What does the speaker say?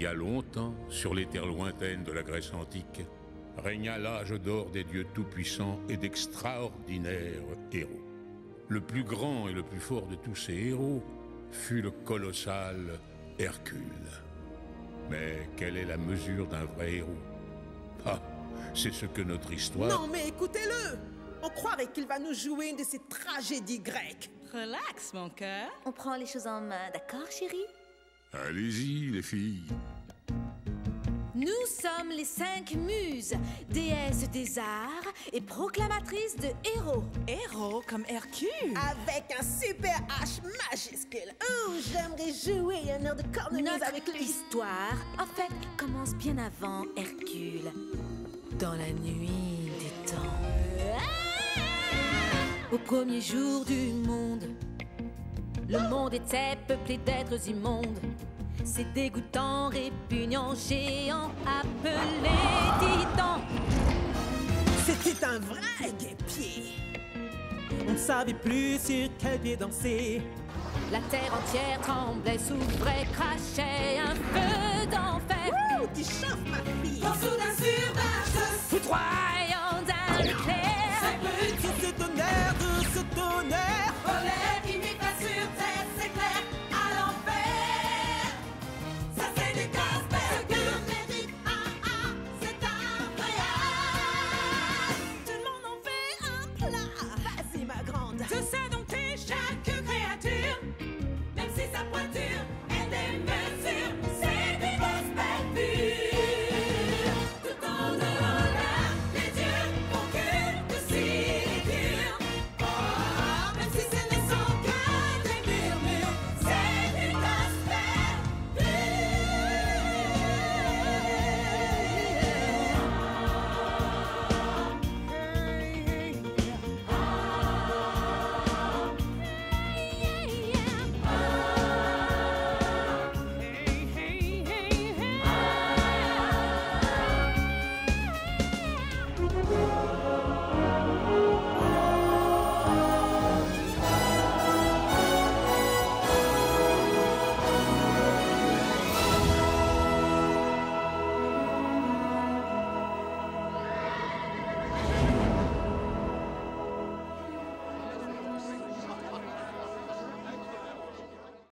Il y a longtemps, sur les terres lointaines de la Grèce antique, régna l'âge d'or des dieux tout-puissants et d'extraordinaires héros. Le plus grand et le plus fort de tous ces héros fut le colossal Hercule. Mais quelle est la mesure d'un vrai héros? Ah, c'est ce que notre histoire... Non, mais écoutez-le On croirait qu'il va nous jouer une de ces tragédies grecques. Relax, mon cœur. On prend les choses en main, d'accord, chérie? Allez-y, les filles. Nous sommes les cinq muses, déesses des arts et proclamatrices de héros. Héros comme Hercule. Avec un super H majuscule. Oh, j'aimerais jouer un air de cornemuse Notre avec lui. histoire, en fait, commence bien avant Hercule. Dans la nuit des temps. Au premier jour du monde, le monde était peuplé d'êtres immondes. Ces dégoûtants, répugnants géants appelés titans. C'était un vrai guépier. On ne savait plus sur quel pied danser. La terre entière tremblait, s'ouvrait, crachait